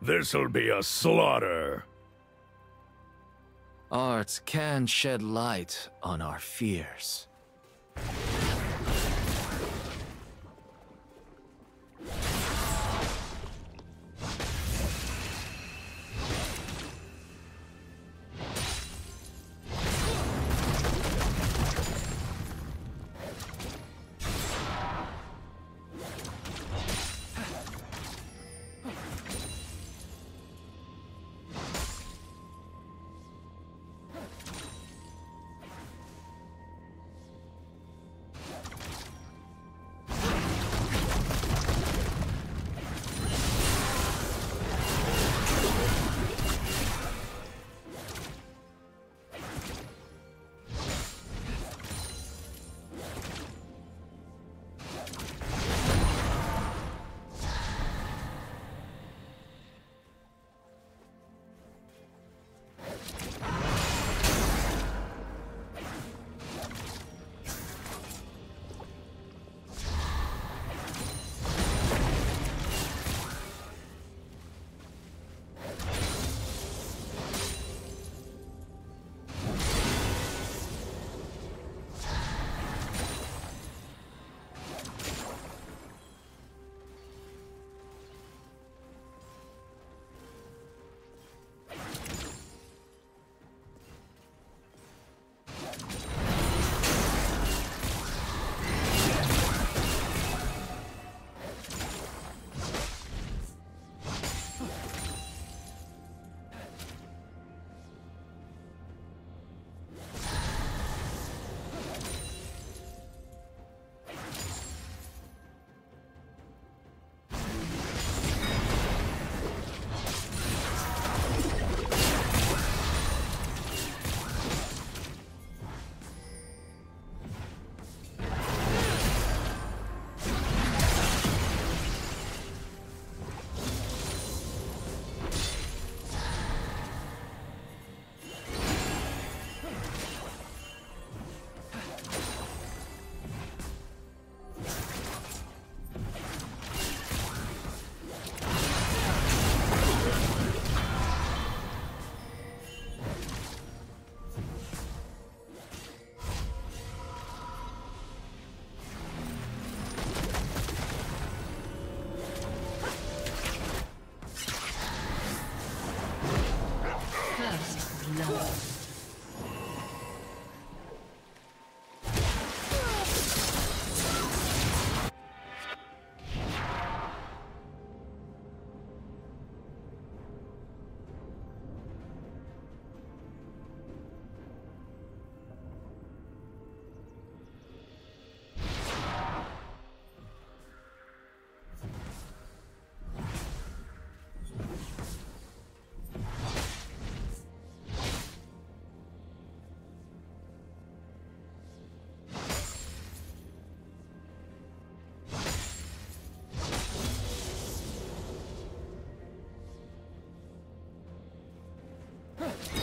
This'll be a slaughter. Art can shed light on our fears. Huh.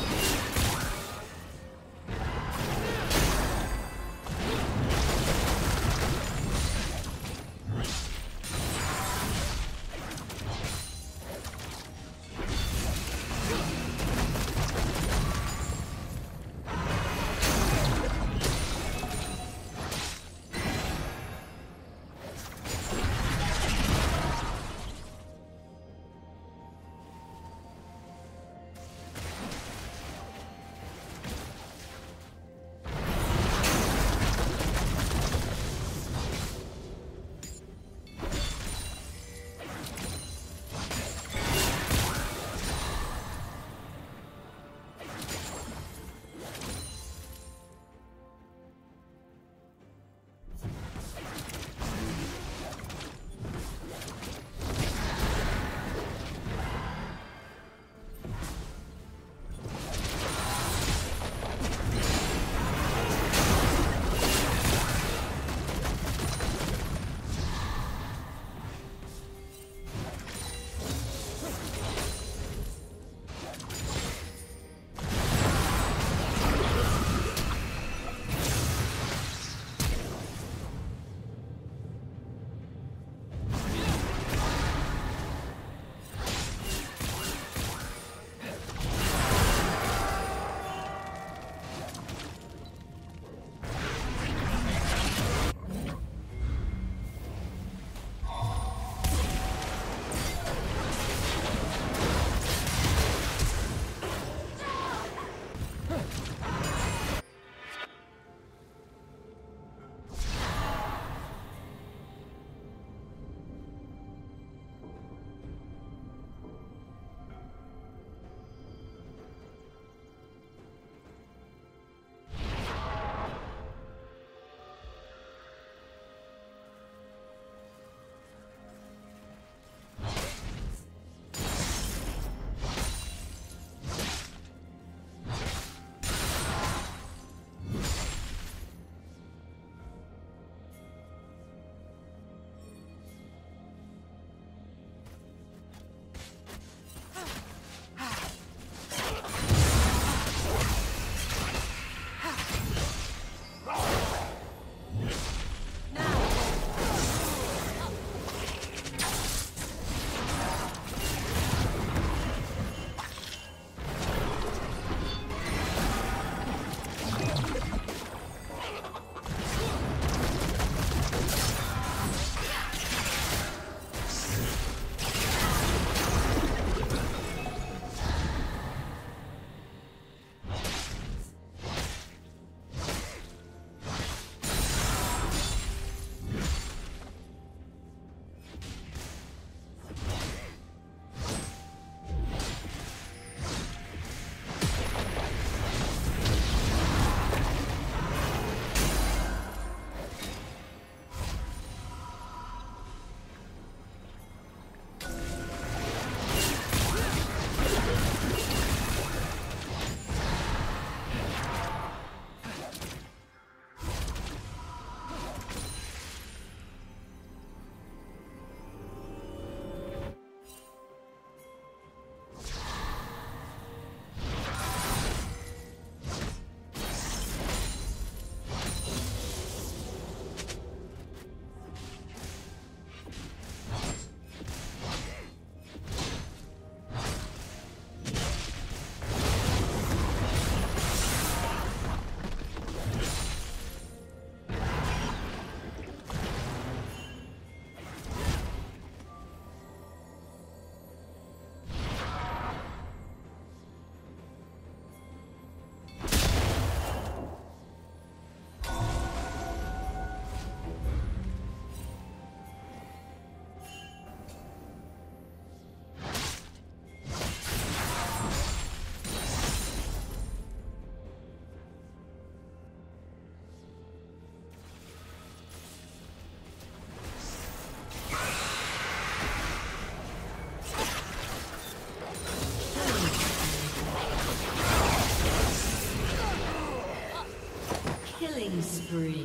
Spree.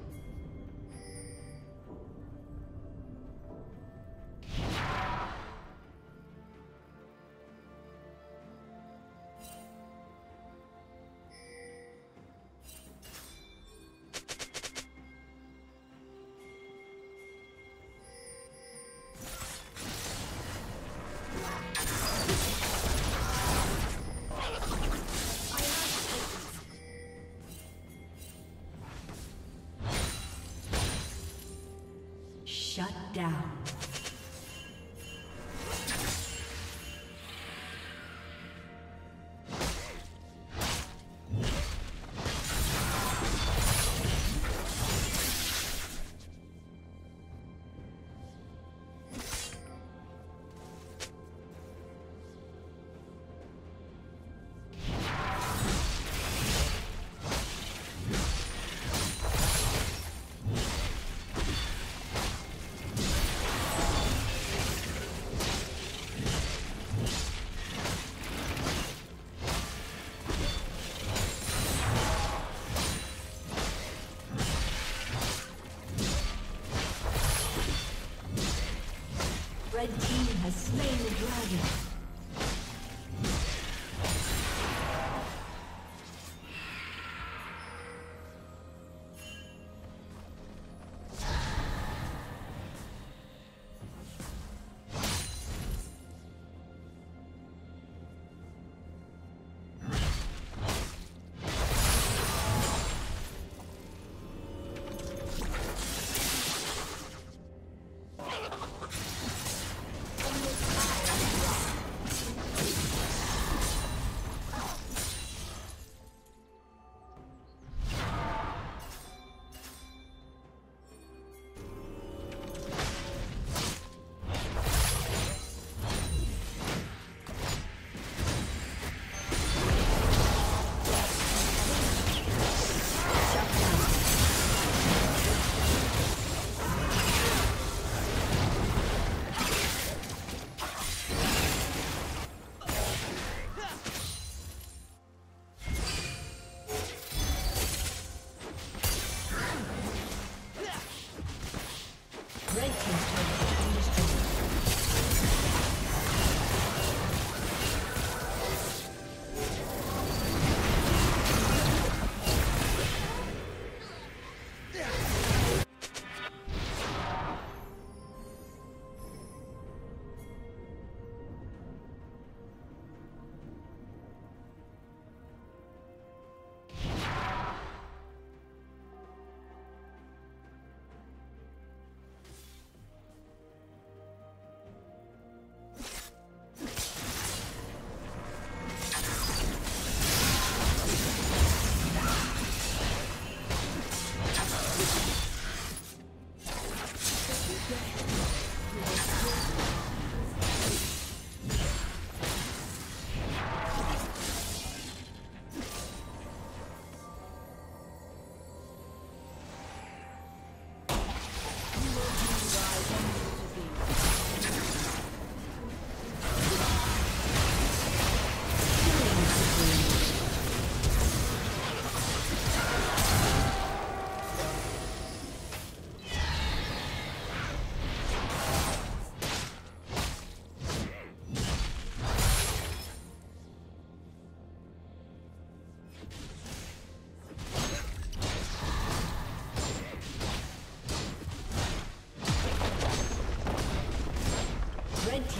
Shut down. Dragon.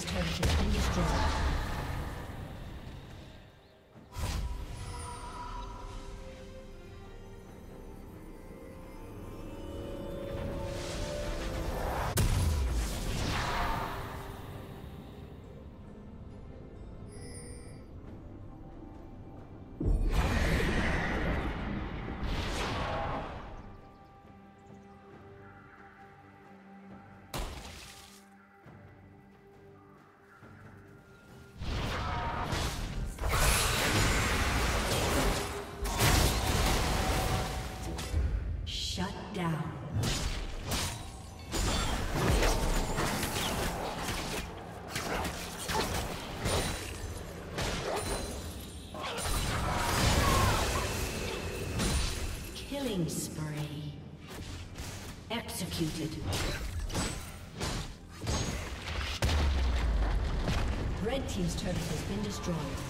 Team's turret down. Killing spree. Executed. Red Team's turret has been destroyed.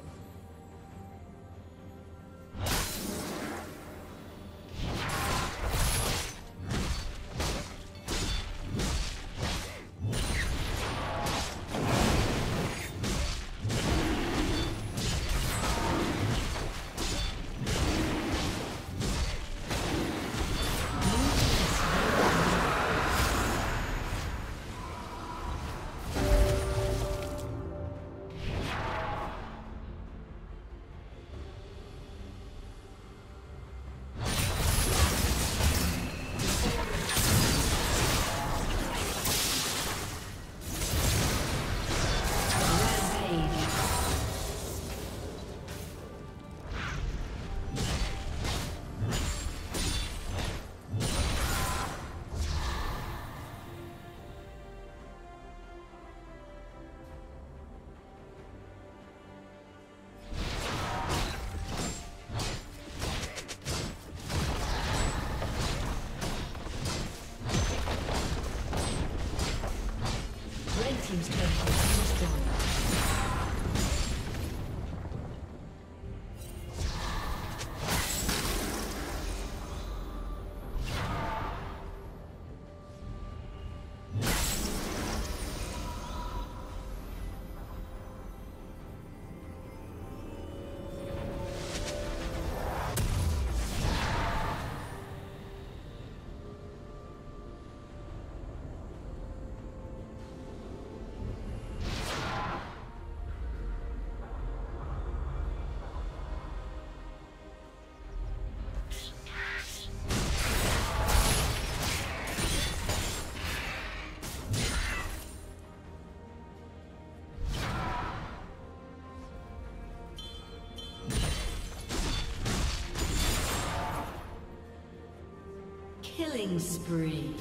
Killing spree.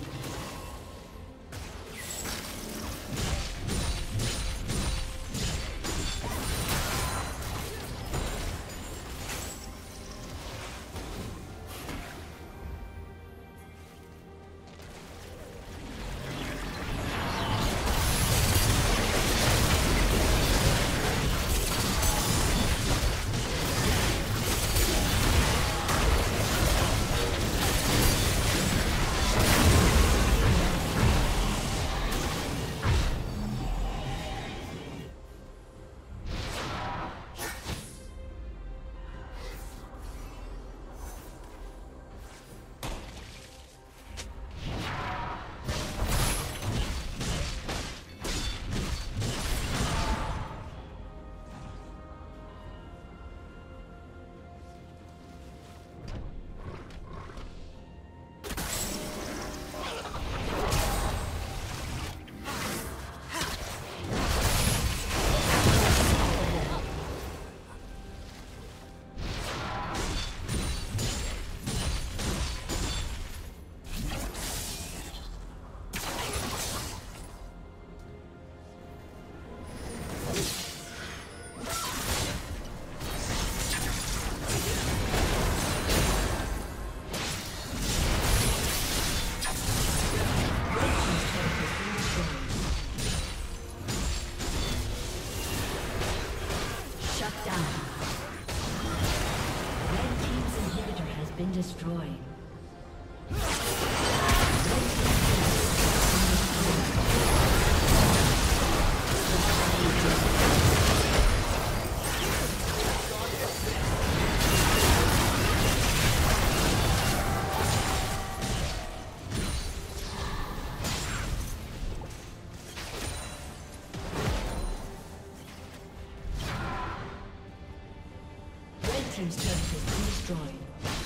Destroyed. Team's turret has been destroyed.